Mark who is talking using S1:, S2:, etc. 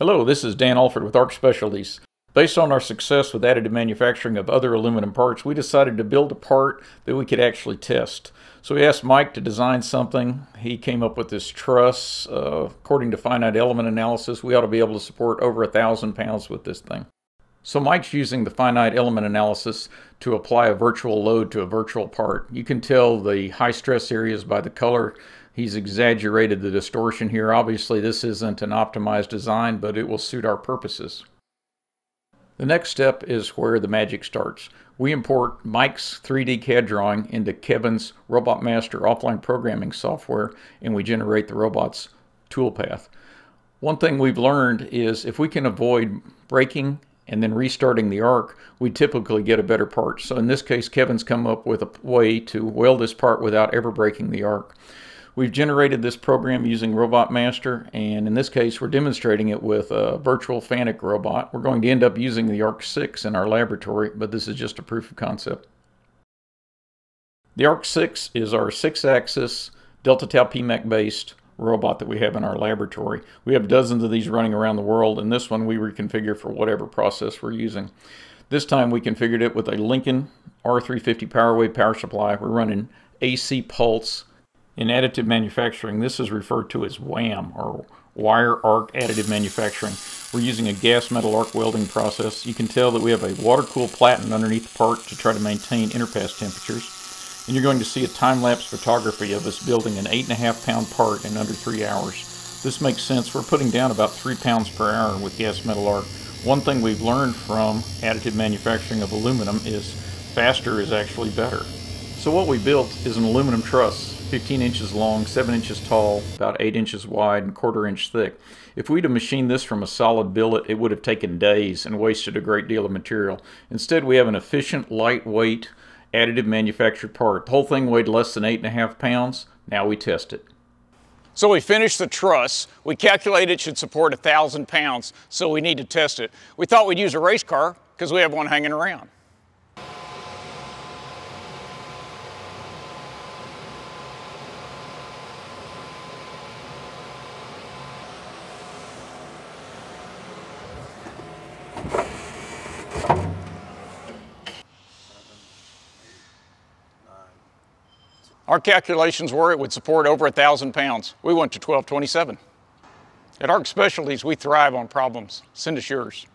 S1: Hello, this is Dan Alford with ARC Specialties. Based on our success with additive manufacturing of other aluminum parts, we decided to build a part that we could actually test. So we asked Mike to design something. He came up with this truss. Uh, according to finite element analysis, we ought to be able to support over a thousand pounds with this thing. So Mike's using the finite element analysis to apply a virtual load to a virtual part. You can tell the high stress areas by the color. He's exaggerated the distortion here. Obviously this isn't an optimized design, but it will suit our purposes. The next step is where the magic starts. We import Mike's 3D CAD drawing into Kevin's Robotmaster offline programming software and we generate the robot's toolpath. One thing we've learned is if we can avoid breaking and then restarting the arc, we typically get a better part. So in this case, Kevin's come up with a way to weld this part without ever breaking the arc. We've generated this program using Robotmaster, and in this case, we're demonstrating it with a virtual Fanuc robot. We're going to end up using the ARC 6 in our laboratory, but this is just a proof of concept. The ARC 6 is our six-axis Delta Tau PMAC based robot that we have in our laboratory. We have dozens of these running around the world, and this one we reconfigure for whatever process we're using. This time we configured it with a Lincoln R350 PowerWave power supply. We're running AC pulse. In additive manufacturing, this is referred to as WAAM, or Wire Arc Additive Manufacturing. We're using a gas metal arc welding process. You can tell that we have a water-cooled platen underneath the part to try to maintain interpass temperatures and you're going to see a time-lapse photography of us building an 8.5 pound part in under 3 hours. This makes sense. We're putting down about 3 pounds per hour with gas metal arc. One thing we've learned from additive manufacturing of aluminum is faster is actually better. So what we built is an aluminum truss, 15 inches long, 7 inches tall, about 8 inches wide, and quarter inch thick. If we'd have machined this from a solid billet, it would have taken days and wasted a great deal of material. Instead, we have an efficient, lightweight, additive manufactured part. The whole thing weighed less than eight and a half pounds. Now we test it.
S2: So we finished the truss. We calculated it should support a thousand pounds, so we need to test it. We thought we'd use a race car because we have one hanging around. Our calculations were it would support over a thousand pounds. We went to 1227. At ARC Specialties, we thrive on problems. Send us yours.